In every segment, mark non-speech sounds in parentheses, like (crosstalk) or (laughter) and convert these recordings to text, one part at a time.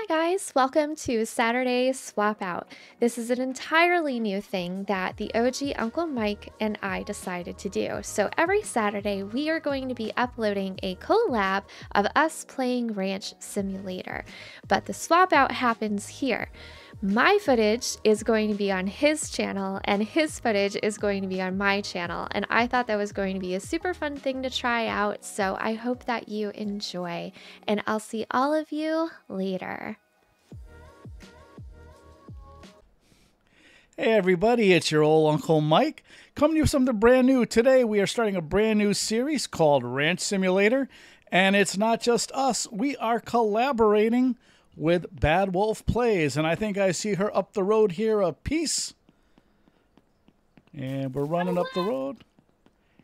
Hi guys, welcome to Saturday Swap Out. This is an entirely new thing that the OG Uncle Mike and I decided to do. So every Saturday we are going to be uploading a collab of us playing Ranch Simulator. But the swap out happens here. My footage is going to be on his channel, and his footage is going to be on my channel. And I thought that was going to be a super fun thing to try out, so I hope that you enjoy. And I'll see all of you later. Hey everybody, it's your old Uncle Mike coming to you with something brand new. Today we are starting a brand new series called Ranch Simulator, and it's not just us, we are collaborating with Bad Wolf Plays, and I think I see her up the road here a piece. And we're running up the road.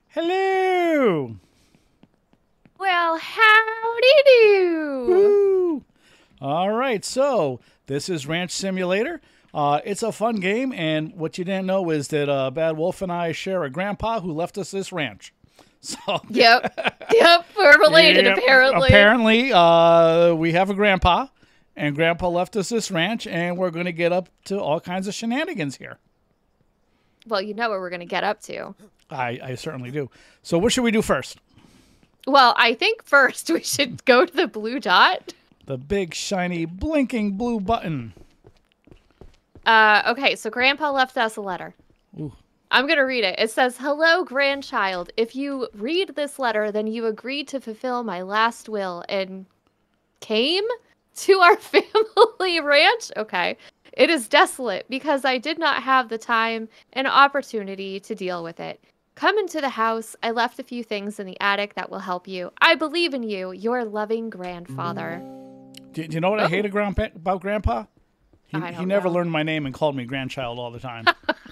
Hello! Well, howdy do! Woo! All right, so this is Ranch Simulator. Uh, it's a fun game, and what you didn't know is that uh, Bad Wolf and I share a grandpa who left us this ranch. (laughs) So Yep, yep, we're related (laughs) Yep, apparently. Apparently, uh, we have a grandpa, and grandpa left us this ranch, and we're going to get up to all kinds of shenanigans here. Well, you know what we're going to get up to. I, I certainly do. So, what should we do first? Well, I think first (laughs) we should go to the blue dot. The big, shiny, blinking blue button. Uh, okay, so Grandpa left us a letter. Ooh. I'm going to read it. It says, Hello, grandchild. If you read this letter, then you agreed to fulfill my last will and came to our (laughs) family ranch. Okay. It is desolate because I did not have the time and opportunity to deal with it. Come into the house. I left a few things in the attic that will help you. I believe in you, your loving grandfather. Do, do you know what I Oh. hate about grandpa? He, I he never know. learned my name and called me grandchild all the time. (laughs)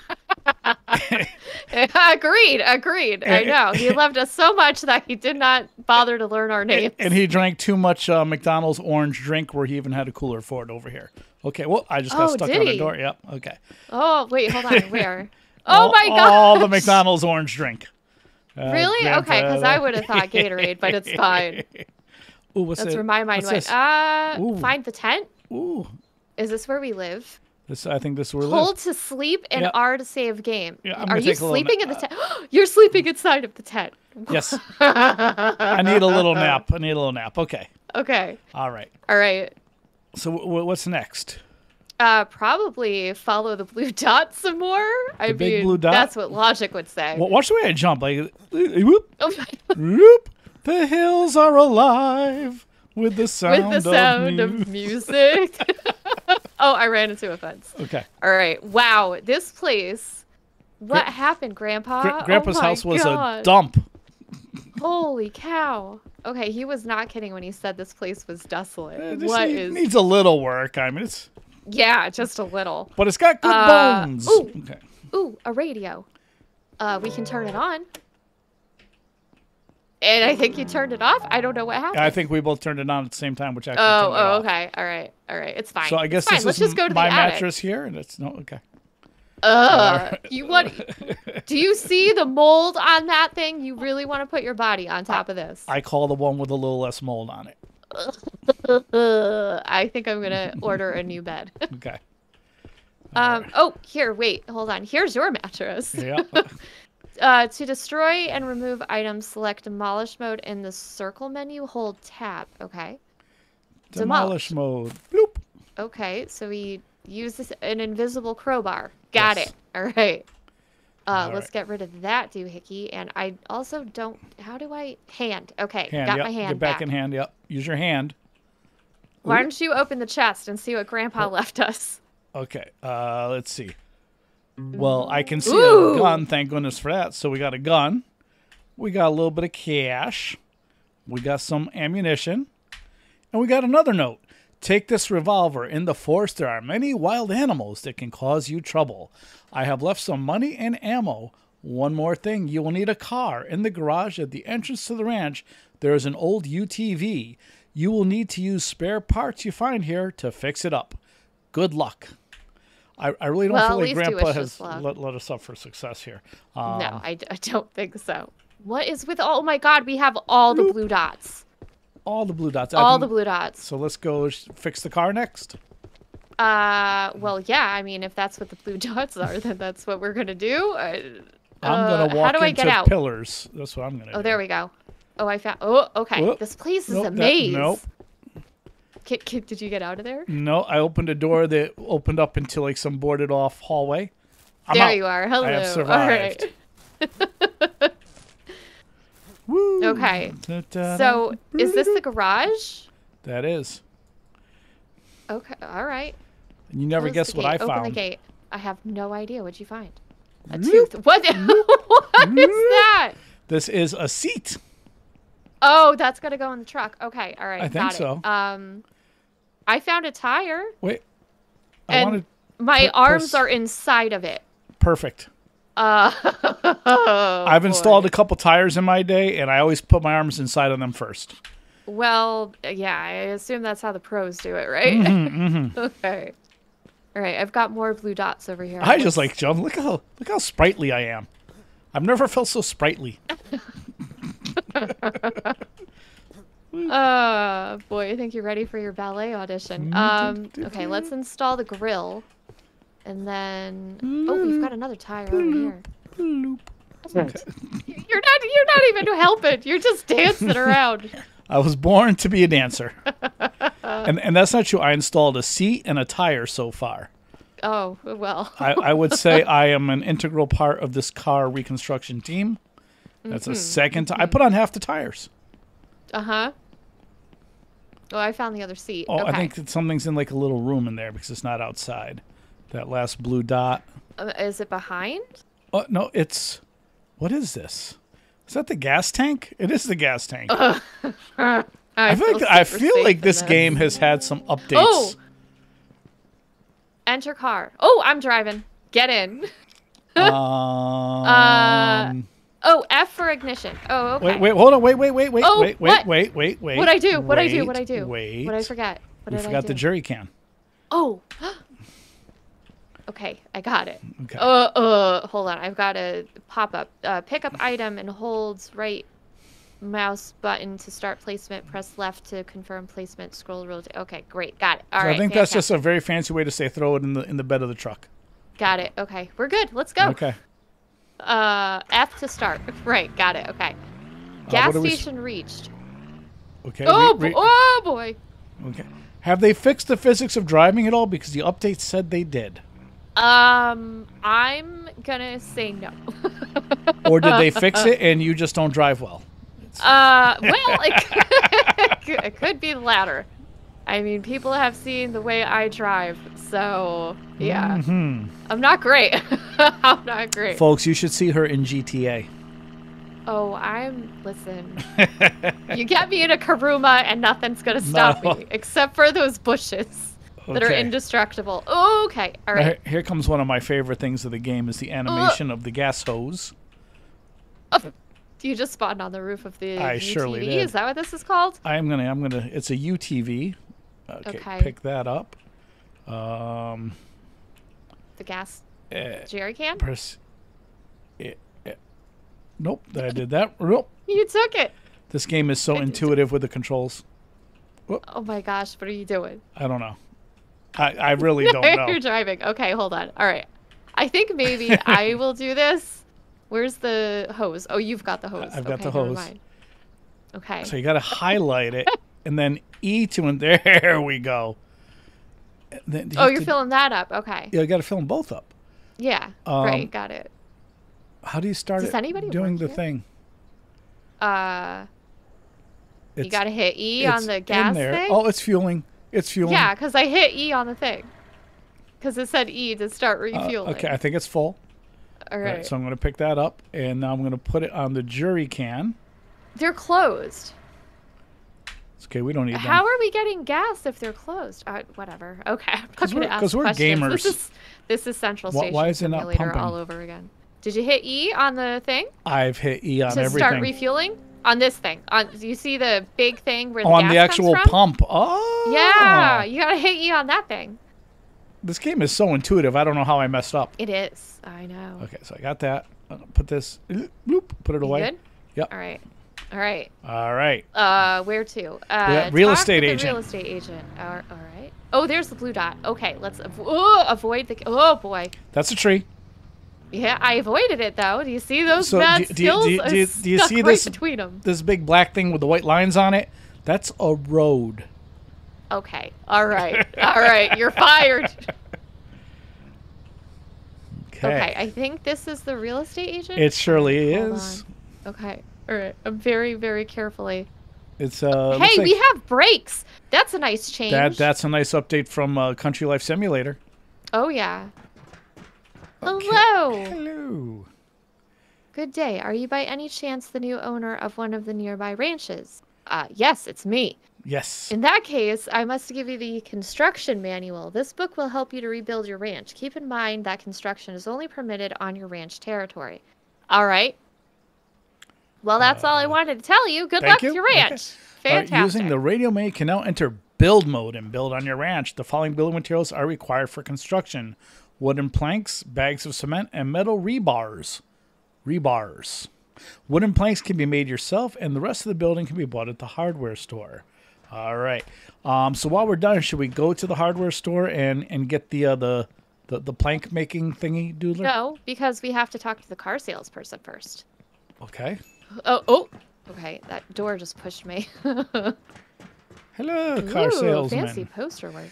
(laughs) agreed, agreed. I know. He loved us so much that he did not bother to learn our names. and he drank too much uh, McDonald's orange drink where he even had a cooler for it over here. Okay, well, I just got Oh, stuck on the door. Yep, okay. Oh, wait, hold on. Where? (laughs) Oh all, my god. All the McDonald's orange drink. Uh, Really? Okay, because I would have thought Gatorade, but it's fine. (laughs) Ooh, what's That's it? where my mind what's went. This? Uh, Ooh. find the tent. Ooh, Is this where we live? This. I think this where we Hold live. to sleep and Yep. R to save game. Yeah, Are you take a little sleeping in the tent? (gasps) You're sleeping inside of the tent. (laughs) Yes, I need a little (laughs) nap. I need a little nap. Okay, Okay. all right. All right. So w- what's next? Uh, probably follow the blue (laughs) dot some more. I The big mean, blue dot? that's what logic would say. Well, watch the way I jump. Like, whoop, Oh my whoop. The hills are alive with the sound, with the sound of, of music. (laughs) oh, I ran into a fence. Okay. All right. Wow, this place. What happened, Grandpa? Gra- Oh Grandpa's my house was God. a dump. Holy cow. Okay, he was not kidding when he said this place was desolate. It just what need- is? needs a little work. I mean, it's Yeah, just a little. but it's got good Uh, bones. ooh. Okay. Ooh, a radio. Uh, we can turn it on. And I think you turned it off. I don't know what happened. I think we both turned it on at the same time, which actually oh, turned it oh, okay. All right. All right. It's fine. So I guess Let's is just go to my the attic. mattress here, and it's no okay. Ugh. You want? Do you see the mold on that thing? You really want to put your body on top of this? I call the one with a little less mold on it. (laughs) I think I'm gonna (laughs) order a new bed. (laughs) Okay. Um. Oh, here. Wait. Hold on. Here's your mattress. Yeah. Uh, to destroy and remove items, select demolish mode in the circle menu. Hold tab. Okay. Demolish mode. Bloop. Okay. So we use this an invisible crowbar. Got Yes. it. (laughs) All right. Uh, All let's right. get rid of that doohickey. And I also don't. How do I hand? Okay. Hand. got yep. my hand Get back, back. in hand. Yep. Use your hand. Why don't you open the chest and see what Grandpa left us? Okay. Uh, let's see. Well, I can see Ooh. a gun. Thank goodness for that. So we got a gun. We got a little bit of cash. We got some ammunition. And we got another note. Take this revolver. In the forest, there are many wild animals that can cause you trouble. I have left some money and ammo. One more thing you will need a car. In the garage at the entrance to the ranch, there is an old UTV. You will need to use spare parts you find here to fix it up. Good luck. I, I really don't Well, feel like Grandpa has let, let us up for success here. Um, no, I, I don't think so. What is with? Oh my God, we have all the blue dots. all the blue dots. All the blue dots. So let's go fix the car next. Uh, well, yeah. I mean, if that's what the blue (laughs) dots are, then that's what we're gonna do. Uh, I'm gonna uh, walk How do I into get out? pillars. That's what I'm gonna do. Oh, there we go. Oh, I found. Oh, okay. Whoop. This place is Nope, a that- nope. Ki- ki- did you get out of there? No, I opened a door that opened up into like some boarded off hallway. I'm there out. you are. Hello. I have survived. right. (laughs) Woo. Okay. Da-da-da. So, is this the garage? that is. Okay. All right. And you never Close guess what. I Open found. the gate. I have no idea. What'd you find? A Nope. tooth. What? Mm-hmm. (laughs) what is mm-hmm. that? This is a seat. Oh, that's gonna go in the truck. Okay. All right. I think got so. Um, I found a tire, Wait. I and wanted my arms are inside of it. perfect. Uh, (laughs) I've installed a couple tires in my day, and I always put my arms inside of them first. Well, yeah, I assume that's how the pros do it, right? Mm-hmm, (laughs) okay. All right, I've got more blue dots over here. I just Let's- like jump. Look how look how sprightly I am. I've never felt so sprightly. (laughs) Uh, boy, I think you're ready for your ballet audition. Um, okay, let's install the grill, and then oh, we've got another tire over here. Bloop. (laughs) You're not, you're not even helping. You're just (laughs) dancing around. I was born to be a dancer, (laughs) and and that's not true. I installed a seat and a tire so far. Oh well. I, I would say I am an integral part of this car reconstruction team. That's Mm-hmm. a second. Ti- I put on half the tires. Uh huh. Oh, I found the other seat. Oh, okay. I think that something's in like a little room in there because it's not outside. That last blue dot. Uh, is it behind? Oh no, it's what is this? Is that the gas tank? It is the gas tank. (laughs) I, I feel like I feel like this game has had some updates. Oh! Enter car. Oh, I'm driving. Get in. (laughs) Um, Oh, F for ignition. Oh, okay. Wait, wait, hold on. Wait, wait, wait, wait, Oh, wait, wait, what? wait, wait, wait. What I do? What I do? What I do? Wait. What I forget? What I forgot the jerry can. Oh. (gasps) okay, I got it. Okay. Uh, uh, hold on. I've got a pop up. Uh, pick up item and holds right mouse button to start placement. Press left to confirm placement. Scroll real. Okay, great. Got it. All So right. I think that's just a very fancy way to say throw it in the in the bed of the truck. Got it. Okay, we're good. Let's go. Okay. Uh, F to start. (laughs) Right. Got it. Okay. Uh, Gas we station reached. Okay. Oh, re- re- bo- oh boy. okay. Have they fixed the physics of driving at all? Because the update said they did. Um, I'm gonna say no. (laughs) Or did they fix it and you just don't drive well? Uh, well, it (laughs) could, it could be the latter. I mean, people have seen the way I drive, so yeah, Hmm. I'm not great. (laughs) I'm not great. Folks, you should see her in GTA. Oh, I'm listen. (laughs) you get me in a Kuruma, and nothing's gonna stop No. me except for those bushes that are Okay. indestructible. Okay, all Now. Here, comes one of my favorite things of the game is the animation of the gas hose. Oh, You just spawned on the roof of the I UTV. surely did. Is that what this is called? I am gonna I'm gonna it's a UTV. Okay, Okay. pick that up. Um The gas eh, jerry can? press eh, eh. Nope, I did that. (laughs) Nope. You took it. This game is so intuitive with the controls. Oh my gosh, what are you doing? I don't know. I, I really (laughs) don't know. You're driving. Okay, hold on. All right. I think maybe (laughs) I will do this. Where's the hose? Oh, you've got the hose. I've got okay, the hose. Okay. So you gotta highlight it and then E to and (laughs) there we go. You oh, you're to- filling that up. Okay. Yeah, you gotta fill them both up. Yeah. Um, right. Got it. How do you start Does anybody doing the here? thing? Uh, you got to hit E on it's the gas thing. Oh, it's fueling. It's fueling. yeah, because I hit E on the thing. Because it said E to start Uh, refueling. okay, I think it's full. All All right. right, so I'm going to pick that up, and now I'm going to put it on the jerry can. They're closed. It's okay, we don't need How them. are we getting gas if they're closed? Uh, whatever. Okay. I'm not 'Cause gonna we're- we're gamers. This is this is Central Why- Station why is it not pumping? all over again. Did you hit E on the thing I've hit E on to everything. start refueling? On this thing. On do you see the big thing where the oh, on the actual pump. Oh. Yeah, you gotta hit E on that thing. This game is so intuitive. I don't know how I messed up. It is. I know. Okay, so I got that. Put this. Bloop, put it You away. good? Yep. All right. All right. All right. Uh, where to? Uh, real estate agent. Real estate agent. All right. Oh, there's the blue dot. Okay, let's avo- oh, avoid the. Oh boy. That's a tree. Yeah, I avoided it though. Do you see those So, bad do- do you- skills? do you- do you- do you see right this- between them? This big black thing with the white lines on it. That's a road. Okay. All right. All right. You're fired. (laughs) Okay. Okay. I think this is the real estate agent. It surely is. Okay. All right. Very, very carefully. It's uh. hey, like we have brakes. That's a nice change. that. That's a nice update from uh, Country Life Simulator. Oh yeah. Okay. Hello. Hello. Good day. Are you by any chance the new owner of one of the nearby ranches? Uh, yes, it's me. Yes. In that case, I must give you the construction manual. This book will help you to rebuild your ranch. Keep in mind that construction is only permitted on your ranch territory. All right. Well, that's all I wanted to tell you. Good Uh, luck you. with your Okay. ranch. Uh, Fantastic. using the radio may you can now enter build mode and build on your ranch. The following building materials are required for construction: wooden planks, bags of cement, and metal rebars. Rebars. Wooden planks can be made yourself, and the rest of the building can be bought at the hardware store. All right. Um, so while we're done, should we go to the hardware store and and get the uh, the, the the plank making thingy doodler? no, because we have to talk to the car salesperson first. Okay. Oh, oh. Okay, that door just pushed me. (laughs) Hello, car Ooh, salesman. fancy poster work.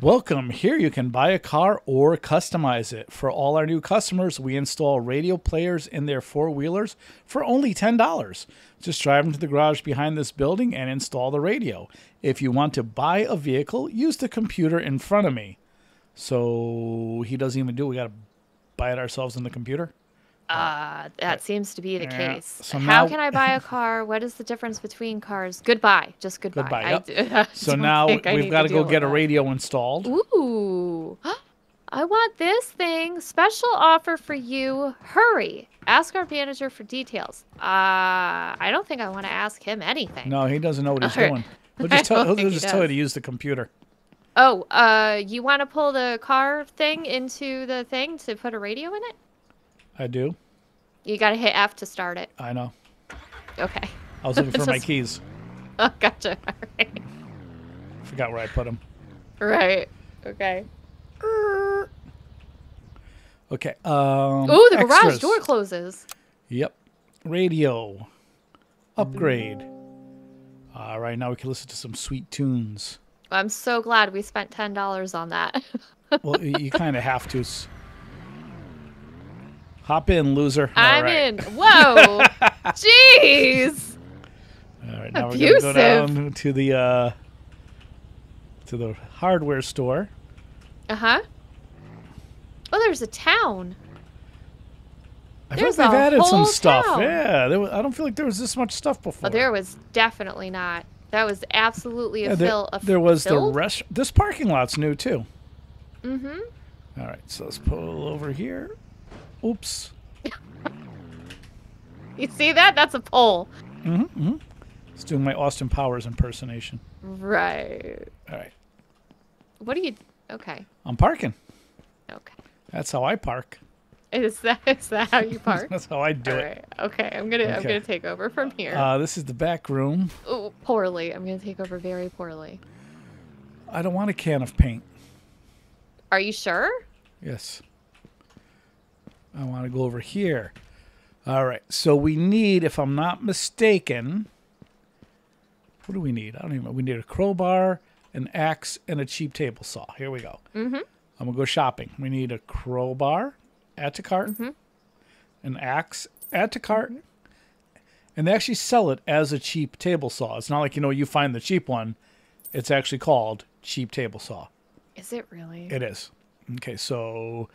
Welcome. Here you can buy a car or customize it. For all our new customers, we install radio players in their four wheelers for only $10. Just drive into the garage behind this building and install the radio. If you want to buy a vehicle, use the computer in front of me. So he doesn't even do it. We got to buy it ourselves in the computer. Uh, that seems to be the Yeah, case. so How now- can I buy a car? What is the difference between cars? Goodbye. Just goodbye. Goodbye, I yep. d- (laughs) I So now I we've got to go get a radio installed. Ooh. (gasps) I want this thing. Special offer for you. Hurry. Ask our manager for details. Uh, I don't think I want to ask him anything. No, he doesn't know what he's (laughs) doing. (laughs) He'll just tell, he'll think he tell you to use the computer. Oh, uh, you want to pull the car thing into the thing to put a radio in it? I do. You got to hit F to start it. I know. Okay. I was looking (laughs) for my keys. Oh, gotcha. (laughs) All right. Forgot where I put them. Right. Okay. Okay. Um, Ooh, the garage door closes. Yep. Radio. Upgrade. All right, now we can listen to some sweet tunes. I'm so glad we spent ten dollars on that. (laughs) Well, you kind of have to. Hop in, loser. I'm right. in. Whoa. (laughs) Jeez. All right, now we're gonna go down to the uh, to the hardware store. Uh huh. Oh, there's a town. I feel like There's they've added some whole stuff. town. Yeah, there was, I don't feel like there was this much stuff before. Oh, there was definitely not. That was absolutely a Yeah, there, fill. A there was filled? the rest. This parking lot's new too. Mm-hmm. All right, so let's pull over here. Oops. You see that? That's a pole. Mhm. mhm. It's doing my Austin Powers impersonation. Right. All right, What are you? Okay. I'm parking. Okay. That's how I park. (laughs) Is that is that how you park? (laughs) That's how I do All it. right. Okay. I'm gonna I'm gonna take over from here. Uh, this is the back room. Ooh, poorly. I'm gonna take over very poorly. I don't want a can of paint. Are you sure? Yes. I want to go over here. All right. So we need, if I'm not mistaken, what do we need? I don't even know. We need a crowbar, an axe, and a cheap table saw. Here we go. Mm-hmm. I'm going to go shopping. We need a crowbar, add to cart, an axe, add to cart. And they actually sell it as a cheap table saw. It's not like, you know, you find the cheap one. It's actually called cheap table saw. Is it really? It is. Okay, so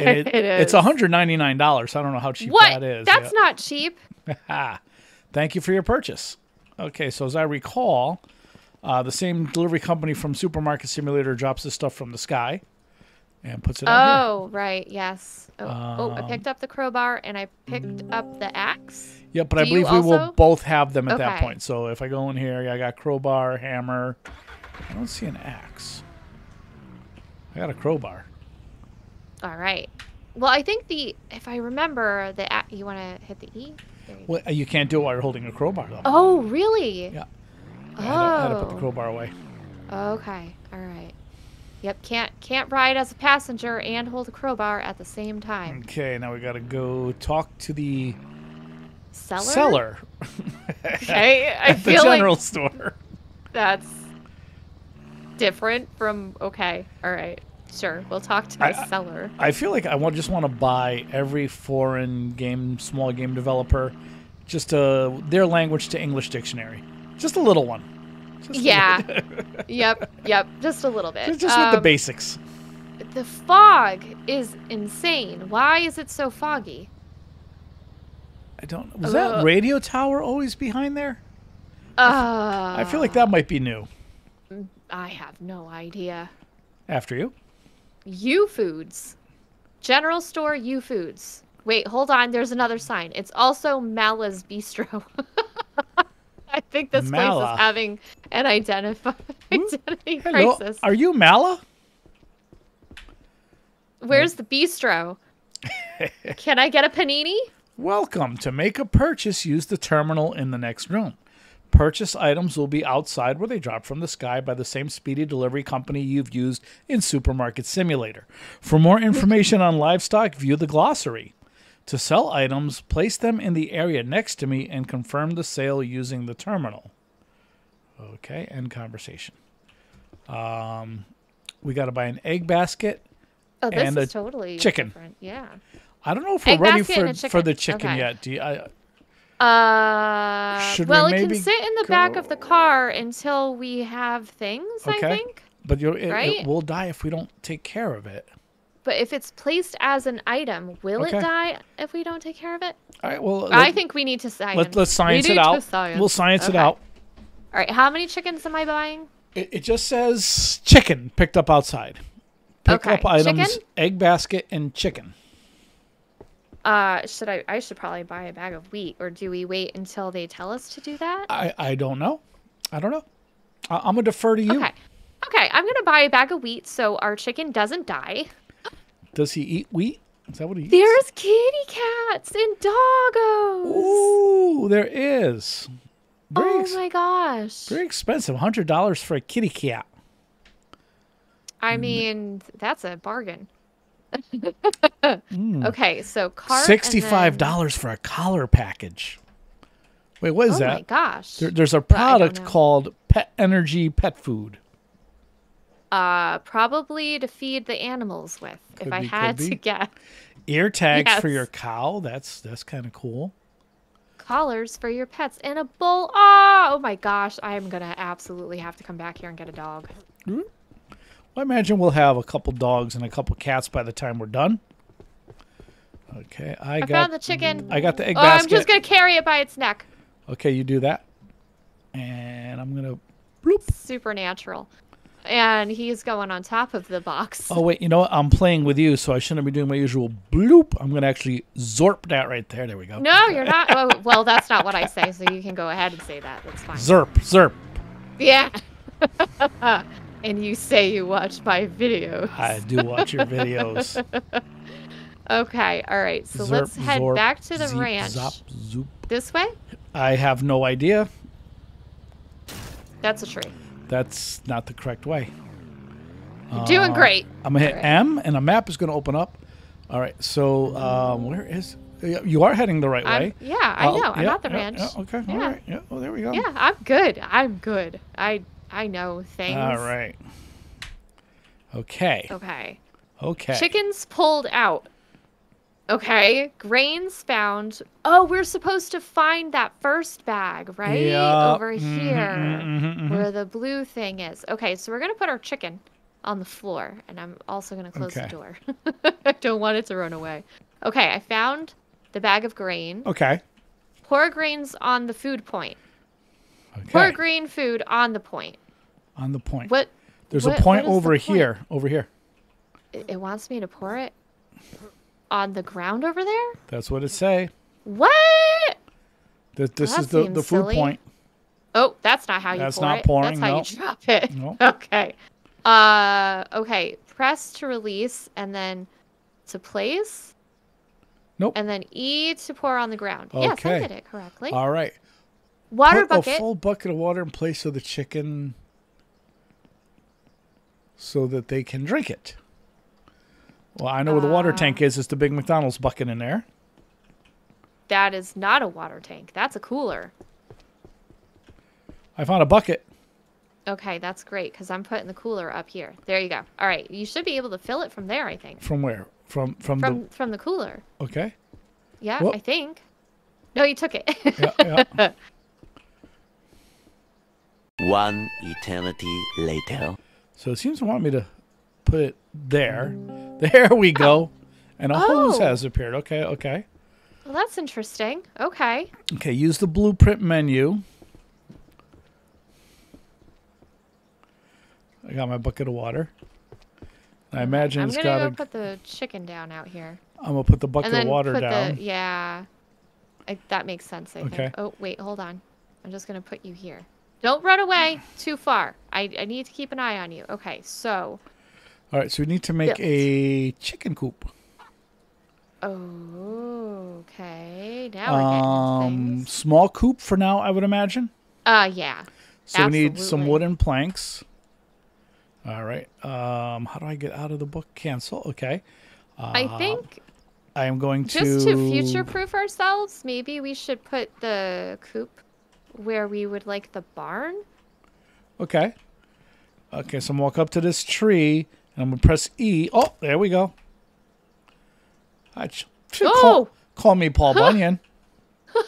it, (laughs) It it's $199. I don't know how cheap what? that is. That's Yeah. not cheap. (laughs) Thank you for your purchase. Okay, so as I recall, uh, the same delivery company from Supermarket Simulator drops this stuff from the sky and puts it. Oh, right. Yes. Oh, oh, I Um, picked up the crowbar and I picked up the axe. Yep, but I do you believe we will both have them at that point. So if I go in here, I got crowbar, hammer. I don't see an axe. I got a crowbar. All right. Well, I think the if I remember the a- you want to hit the E. Well, uh, you can't do it while you're holding a crowbar, though. Oh, really? Yeah. Oh. I had, to, I had to put the Oh. crowbar away. Okay. All right. Yep. Can't can't ride as a passenger and hold a crowbar at the same time. Okay, now we got to go talk to the Seller. seller (laughs) Okay. I at the general like store. that's different from. Okay. All right. Sure. We'll talk to the I- seller. I feel like I want, just want to buy every foreign game, small game developer, just uh, their language to English dictionary. Just a little one. Just Yeah. (laughs) yep. Yep. Just a little bit. just just with the Um, basics. The fog is insane. Why is it so foggy? I don't. Was that uh, radio tower always behind there? Uh, I feel like that might be new. I have no idea. After you. U Foods. General store U Foods. Wait, hold on. There's another sign. It's also Mala's Bistro. (laughs) I think this place is having an identify hmm? identity crisis. are you Mala? Where's the bistro? (laughs) Can I get a panini? Welcome. To make a purchase, use the terminal in the next room. Purchase items will be outside where they drop from the sky by the same speedy delivery company you've used in Supermarket Simulator. For more information on livestock, view the glossary. To sell items, place them in the area next to me and confirm the sale using the terminal. Okay, end conversation. Um, we got to buy an egg basket. Oh, this And is a totally chicken. different. Yeah. I don't know if we're Egg ready for, for the chicken. chicken Okay. yet. Do you, I, Uh, Should we well, it can sit in the back of the car until we have things. I Okay. think. But it, Right? it will die if we don't take care of it. But if it's placed as an item, will Okay. it die if we don't take care of it? All right. Well, I think we need to science. let, let's science we it out. Science. We'll science it out. All right. How many chickens am I buying? It, it just says chicken picked up outside. Pick Okay, up items: chicken? egg basket and chicken. Uh, should I? I should probably buy a bag of wheat, or do we wait until they tell us to do that? I, I don't know. I don't know. I, I'm gonna defer to you. Okay. Okay. I'm gonna buy a bag of wheat so our chicken doesn't die. Does he eat wheat? Is that what he eats? There's kitty cats and doggos. Ooh, there is. Very, oh ex- my gosh. very expensive. Hundred dollars for a kitty cat. I Mm. mean, that's a bargain. Mm. Okay, so cart. Sixty-five then- dollars for a collar package. Wait, what is Oh that? Oh my gosh. There, there's a I product called Pet Energy Pet Food. Uh, probably to feed the animals with. Could if I be, could had to get Ear (laughs) tags for your cow. That's that's kind of cool. collars for your pets and a bowl. Oh, oh my gosh, I am gonna absolutely have to come back here and get a dog. Well, I imagine we'll have a couple dogs and a couple cats by the time we're done. Okay, I, I got found the chicken. I got the egg oh, I'm just gonna carry it by its neck. Okay, you do that, and I'm gonna. Bloop. Supernatural. And he's going on top of the box. Oh wait, you know what? I'm playing with you, so I shouldn't be doing my usual bloop. I'm gonna actually zorp that right there. There we go. No, you're not. Oh, well, that's not what I say, so you can go ahead and say that. That's fine. Zerp, zerp. Yeah. (laughs) and you say you watch my videos. I do watch your videos. (laughs) Okay, all right. So Zerp, let's head zorp, back to the zeep, ranch. Zop, zoop. This way? I have no idea. That's a tree. That's not the correct way. You're doing Uh, great. I'm gonna hit Alright. M, and a map is gonna open up. All right, so um, where is? You are heading the right I'm, way. yeah, I Oh, know. I'm at the yeah, ranch. yeah, okay, Yeah. all right. Yeah, oh, there we go. Yeah, I'm good. I'm good. I I know things. All right. Okay. Okay. Okay. Chickens pulled out. Okay. Grains found. Oh, we're supposed to find that first bag, right? Yeah, Over mhm, here. mhm, mhm. Where the blue thing is. Okay, so we're going to put our chicken on the floor. And I'm also going to close the door. (laughs) I don't want it to run away. Okay, I found the bag of grain. Okay. Pour grains on the food point. Pour Okay. green food on the point. On the point. What? There's what- a point what is the over point? here. Over here. It, it wants me to pour it on the ground over there? That's what it say. What? That this that is the, the food silly. point. Oh, that's not how you That's pour not it. pouring, That's how no. you drop it. No. (laughs) Okay. Uh, okay. Press to release and then to place. Nope. And then E to pour on the ground. Yes, I did it correctly. All right. Water Put bucket. a full bucket of water in place of the chicken so that they can drink it. Well, I know where the water Ah. tank is. It's the big McDonald's bucket in there. That is not a water tank. That's a cooler. I found a bucket. Okay, that's great because I'm putting the cooler up here. There you go. All right, you should be able to fill it from there. I think From where? From from, from from the cooler. okay. Yeah, Whoop. I think. No, you took it. Yeah, yeah. (laughs) One eternity later. so it seems to want me to put it there. There we go. And a oh. hose Oh. has appeared. Okay, okay. well, that's interesting. Okay. Okay, use the blueprint menu. I got my bucket of water. I imagine I'm it's gonna go put the chicken down out here, I'm gonna put the bucket of water put down. the yeah. I, that makes sense. I Okay. think. Oh wait, hold on. I'm just gonna put you here. Don't run away too far. I, I need to keep an eye on you. Okay, so All right, so we need to make Built. a chicken coop. oh, okay. Now we're getting Um, things. small coop for now, I would imagine. Uh, yeah. So we need some wooden planks. All right. Um, how do I get out of the book? Cancel. Okay. I Uh, think I am going to just to future-proof ourselves, maybe we should put the coop where we would like the barn. Okay. Okay, so I'm walk up to this tree and I'm gonna press E. Oh, there we go. I should Oh! call, call me Paul (laughs) Bunyan. (laughs)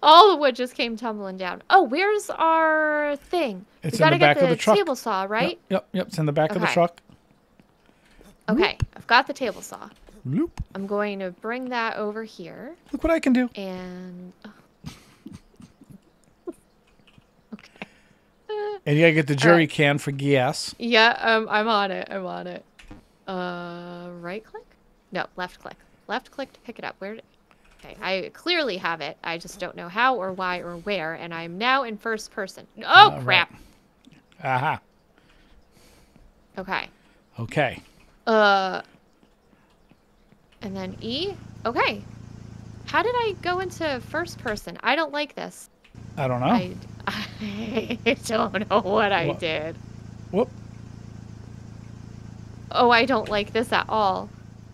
All the wood just came tumbling down. Oh, where's our thing? It's we in gotta the back get of the, the truck. table saw, right? Yep, yep, it's in the back of the truck. Okay, I've got the table saw. Loop. I'm going to bring that over here Look what I can do. and. okay. And you gotta get the jerry right. can for gas. Yeah, um, I'm on it. I'm on it. Uh, right click? No, left click. Left click to pick it up. Where? Did... Okay, I clearly have it. I just don't know how or why or where, and I'm now in first person. Oh All right. crap! Aha. Okay. Okay. Uh. And then E. Okay. How did I go into first person? I don't like this. I don't know. I, I (laughs) don't know what I What? did. Whoop. Oh, I don't like this at all.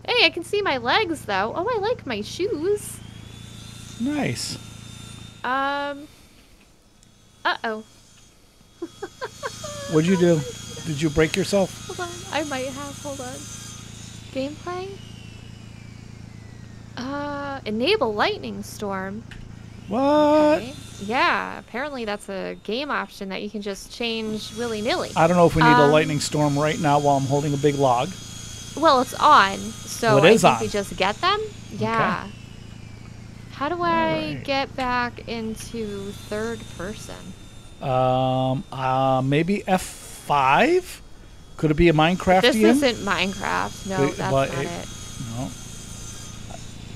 Hey, I can see my legs though. Oh, I like my shoes. Nice. Um. Uh oh. What'd you do? (laughs) Did you break yourself? Hold on. I might have. Hold on. Gameplay. Uh, enable lightning storm. What? Okay. Yeah, apparently that's a game option that you can just change willy nilly. I don't know if we need a Um, lightning storm right now while I'm holding a big log. Well, it's on, so Well, it I is think on. we just get them. Yeah. How do I Alright. get back into third person? Um, uh, maybe F5? Could it be a Minecraft This isn't Minecraft. No, Wait, that's but not it- it. No.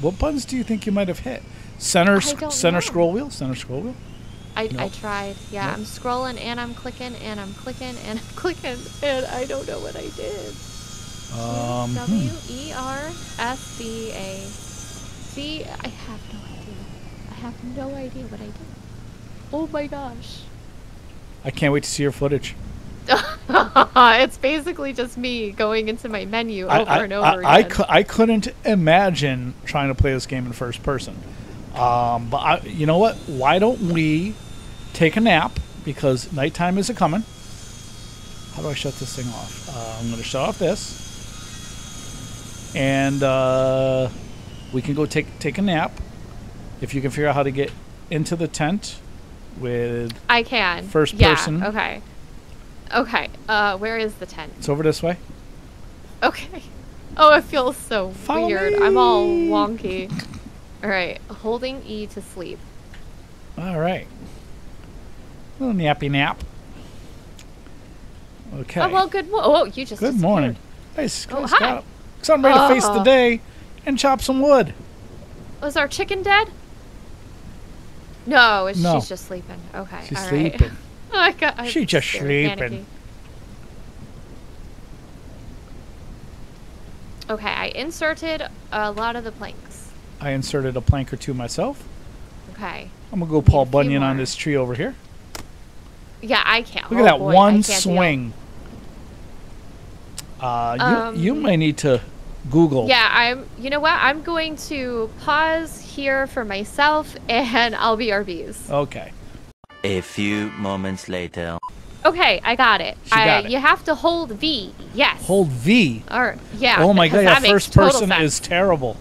What buttons do you think you might have hit? Center, sc- center know. scroll wheel, center scroll wheel. I, I tried. Yeah, Nope. I'm scrolling and I'm clicking and I'm clicking and I'm (laughs) clicking and I don't know what I did. Um, W hmm. E R S B A C. I have no idea. I have no idea what I did. Oh my gosh. I can't wait to see your footage. (laughs) it's basically just me going into my menu over I, I, and over I, I, again. cou- I couldn't imagine trying to play this game in first person. Um, but I, you know what? Why don't we take a nap because nighttime is a coming. How do I shut this thing off? Uh, I'm going to shut off this, and uh, we can go take take a nap. If you can figure out how to get into the tent with, I can. First yeah, person. Okay. Okay. Uh, where is the tent? it's over this way. Okay. (laughs) Oh, it feels so Follow weird. I'm all wonky. All right. Holding E to sleep. All right. little nappy nap. Okay. Oh well. Good. Mo- oh, you just. Good morning. Nice. Oh, guys hi. So I'm ready to face the Oh. day and chop some wood. Was our chicken dead? No, it's, No. she's just sleeping. Okay. She's all right. sleeping. (laughs) I got, I'm She just sleeping. Okay, I inserted a lot of the planks. I inserted a plank or two myself. Okay. I'm gonna go Paul a few Bunyan on this tree over here. Yeah, I can't. Look Oh, at that boy, one swing. Uh, you you Um, may need to Google. Yeah, I'm. You know what? I'm going to pause here for myself, (laughs) and I'll be RBs. Okay. A few moments later. Okay, I got it. She I, got it. You have to hold V. Yes. Hold V. Or yeah. oh my god, because that first person sense. is terrible.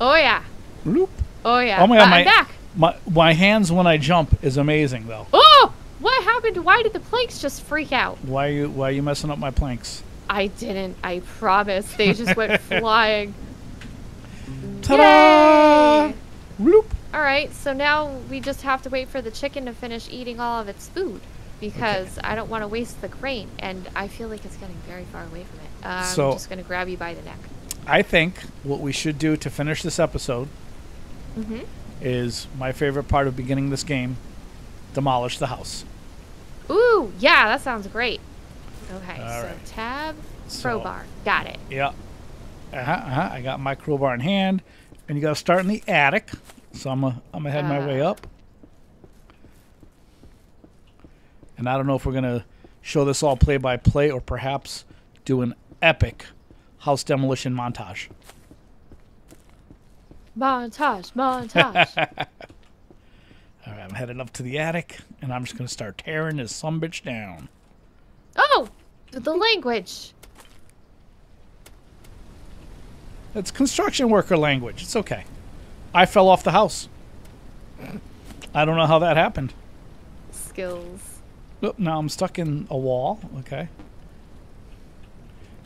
Oh yeah. Bloop. Oh yeah. Oh my god, my, back. my my hands when I jump is amazing though. Oh! What happened? Why did the planks just freak out? Why are you why are you messing up my planks? I didn't. I promise. They just went (laughs) flying. Ta-da! Yay! Bloop. All right, so now we just have to wait for the chicken to finish eating all of its food because I don't want to waste the grain, and I feel like it's getting very far away from it. Uh, So- I'm just gonna grab you by the neck. I think what we should do to finish this episode Mm-hmm. is my favorite part of beginning this game: demolish the house. Ooh, yeah, that sounds great. Okay, All so right. tab, So- crowbar, got it. Yeah. Uh-huh, uh-huh. I got my crowbar in hand, and you got to start in the attic. So I'm gonna I'm gonna head my way Ah. up. And I don't know if we're gonna show this all play by play or perhaps do an epic house demolition montage. Montage, montage. (laughs) All right, I'm headed up to the attic, and I'm just gonna start tearing this some bitch down. oh, the language. It's construction worker language. It's okay. I fell off the house. I don't know how that happened. Skills. Oop, now I'm stuck in a wall. Okay.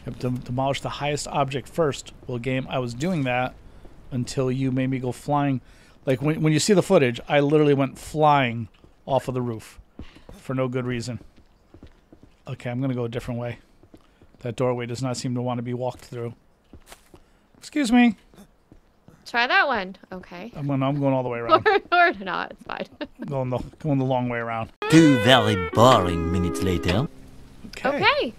Have to demolish the highest object first. Well, game, I was doing that until you made me go flying. Like when, when you see the footage, I literally went flying off of the roof for no good reason. Okay, I'm gonna go a different way. That doorway does not seem to want to be walked through. Excuse me. Try that one. Okay. I'm going. I'm going all the way around. or, (laughs) or not, it's fine. (laughs) going the going the long way around. Two very boring minutes later. Okay. Okay.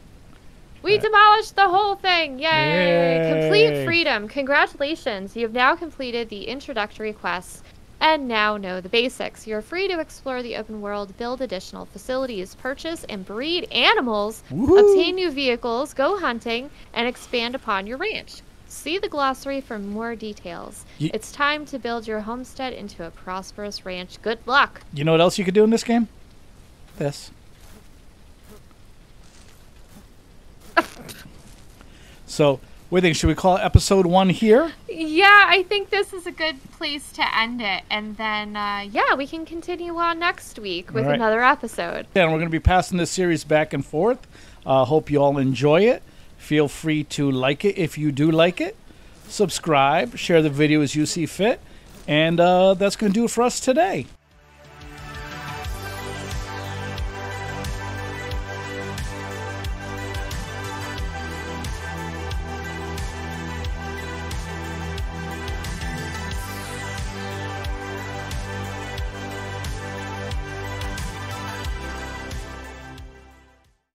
We demolished the whole thing. Yay! Yay. Complete freedom. Congratulations. You have now completed the introductory quests and now know the basics. You're free to explore the open world, build additional facilities, purchase and breed animals, obtain new vehicles, go hunting, and expand upon your ranch. See the glossary for more details. It's time to build your homestead into a prosperous ranch. Good luck. You know what else you could do in this game? This. So, what do you think? Should we call episode one here? Yeah, I think this is a good place to end it. And then, uh, yeah, we can continue on next week with right. another episode. And we're going to be passing this series back and forth. Uh, hope you all enjoy it. Feel free to like it if you do like it. Subscribe, share the video as you see fit. And uh, that's going to do it for us today.